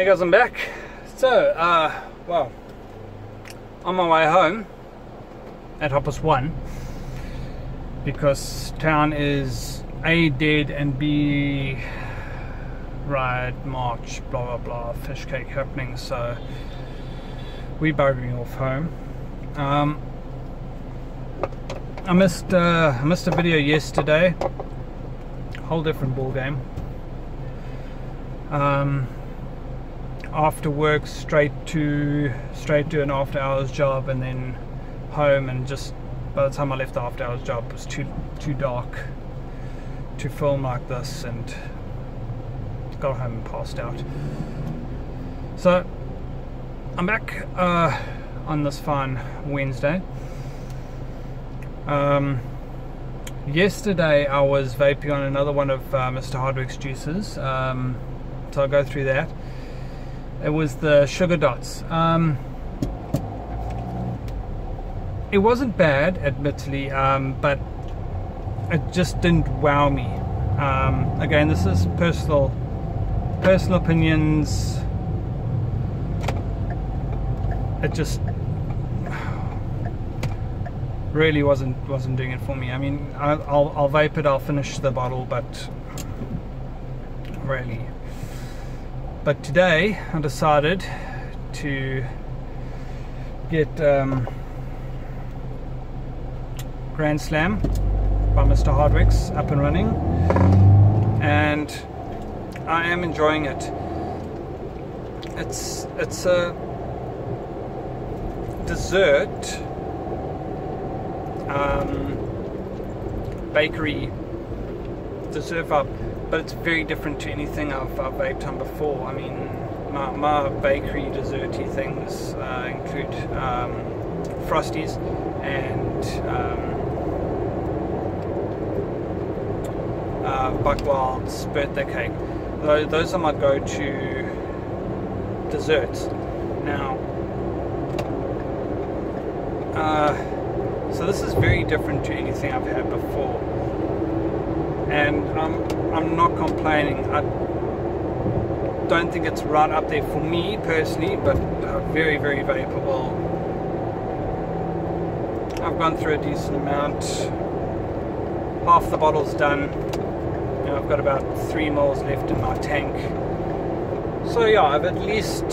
Hey guys, I'm back. So, uh, well, on my way home at Hoppus 1 because town is A, dead and B, ride, march, blah blah blah, fish cake happening, so we're buggering off home. Um, I missed uh, I missed a video yesterday. Whole different ball game. Um, after work, straight to straight to an after hours job, and then home, and just by the time I left the after hours job, it was too too dark to film like this, and got home and passed out. So I'm back uh, on this fine Wednesday. Um, yesterday I was vaping on another one of uh, Mr. Hardwick's juices, um, so I'll go through that. It was the Sugar Dots. Um, it wasn't bad, admittedly, um, but it just didn't wow me. Um, again, this is personal, personal opinions. It just really wasn't wasn't doing it for me. I mean, I'll, I'll, I'll vape it, I'll finish the bottle, but really. But today I decided to get um, Grand Slam by Mr. Hardwick's up and running, and I am enjoying it. It's it's a dessert um, bakery dessert vibe, but it's very different to anything I've, I've vaped on before. I mean, my, my bakery desserty things uh, include um, Frosties and um, uh, Buckwild's birthday cake. Those, those are my go-to desserts. Now, uh, so this is very different to anything I've had before. And I'm, I'm not complaining. I don't think it's right up there for me personally, but uh, very, very vapeable. I've gone through a decent amount. Half the bottle's done. I've got about three moles left in my tank. So yeah, I've at least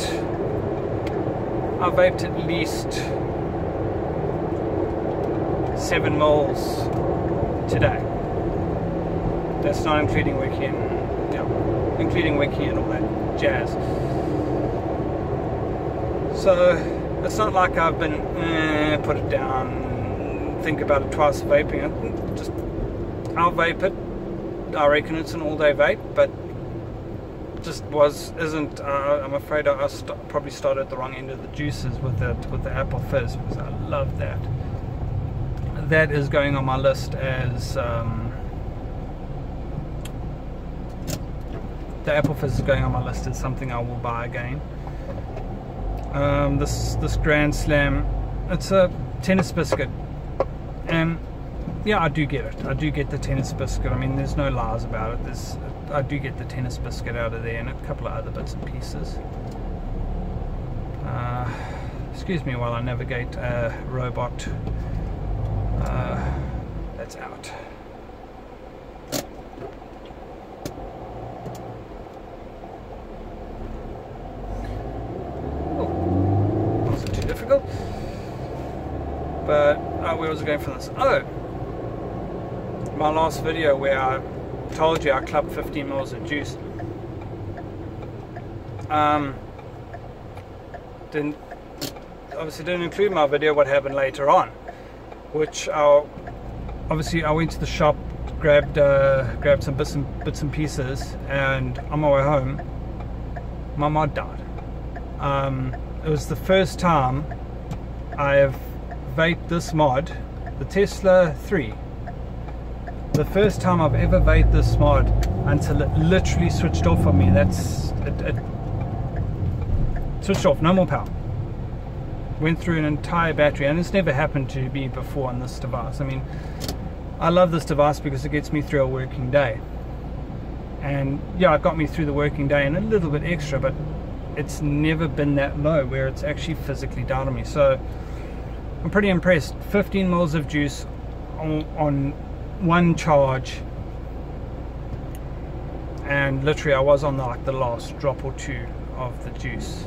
I've vaped at least seven moles today. That's not including wiki and you know, including wiki and all that jazz. So it's not like I've been eh, put it down, think about it twice vaping it. Just I'll vape it. I reckon it's an all-day vape, but just was isn't. Uh, I'm afraid I, I st probably started at the wrong end of the juices with the with the apple fizz because I love that that is going on my list as um, the apple fizz is going on my list as something I will buy again. Um, this this Grand Slam, it's a tennis biscuit, and yeah, I do get it. I do get the tennis biscuit. I mean, there's no lies about it. There's I do get the tennis biscuit out of there and a couple of other bits and pieces. Uh, excuse me while I navigate a robot uh, that's out. Oh, wasn't too difficult. But uh, where was I going from this? Oh, my last video where I told you I clubbed 15 mils of juice. Um, didn't obviously didn't include my video what happened later on which I obviously I went to the shop, grabbed uh, grabbed some bits and bits and pieces, and on my way home, my mod died. Um, it was the first time I have vaped this mod, the Tesla 3. The first time I've ever vaped this mod until it literally switched off on me. That's it, it switched off, no more power went through an entire battery and it's never happened to me before on this device. I mean, I love this device because it gets me through a working day. And yeah, it got me through the working day and a little bit extra, but it's never been that low where it's actually physically down on me. So I'm pretty impressed. 15 mils of juice on, on one charge and literally I was on the, like the last drop or two of the juice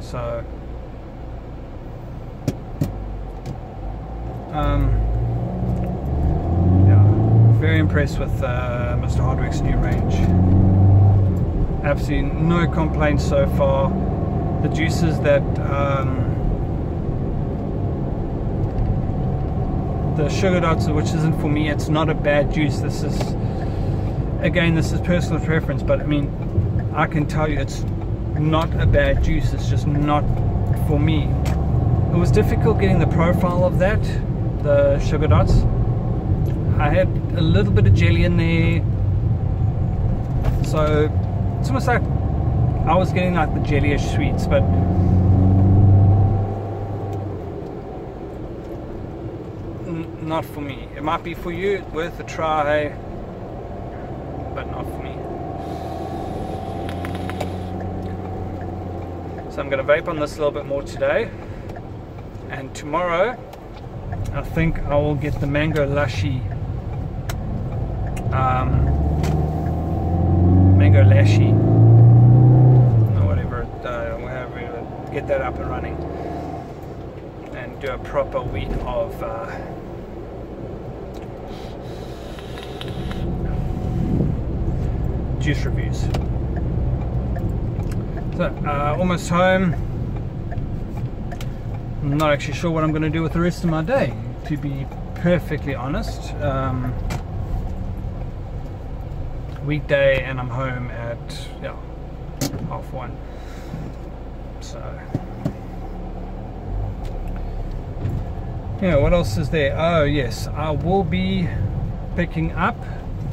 so um, yeah very impressed with uh, Mr. Hardwick's new range absolutely no complaints so far the juices that um, the sugar dots which isn't for me. It's not a bad juice. This is again this is personal preference but I mean I can tell you it's not a bad juice. It's just not for me. It was difficult getting the profile of that the sugar dots. I had a little bit of jelly in there. So it's almost like I was getting like the jellyish sweets but not for me it might be for you worth a try but not for me. So I'm going to vape on this a little bit more today. And tomorrow, I think I will get the Mango Lassi. Um, mango Lassi. Or whatever, uh, whatever, get that up and running. And do a proper week of. Uh, juice reviews. So, uh, almost home. I'm not actually sure what I'm going to do with the rest of my day, to be perfectly honest. Um, weekday, and I'm home at yeah half one. So yeah, what else is there? Oh yes, I will be picking up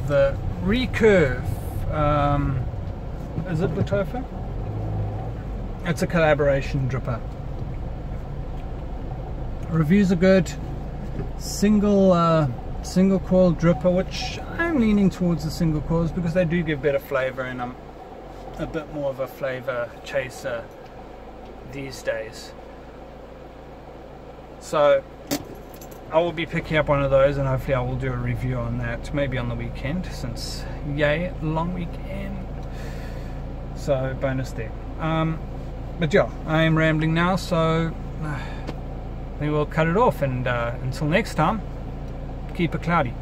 the recurve um, is it Wotofo? It's a collaboration dripper. Reviews are good. Single uh, single coil dripper, which I'm leaning towards the single coils because they do give better flavor and I'm a bit more of a flavor chaser these days. So I will be picking up one of those and hopefully I will do a review on that maybe on the weekend since yay long weekend. So bonus there. Um, but yeah I am rambling now so we will cut it off and uh, until next time keep it cloudy